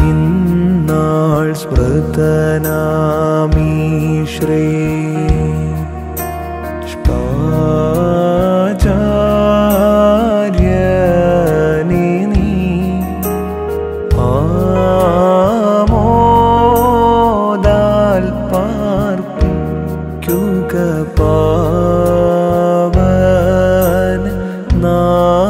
ഇന്നാൾ സ്മൃതനാമീശ്രേ. പാവൻ നാ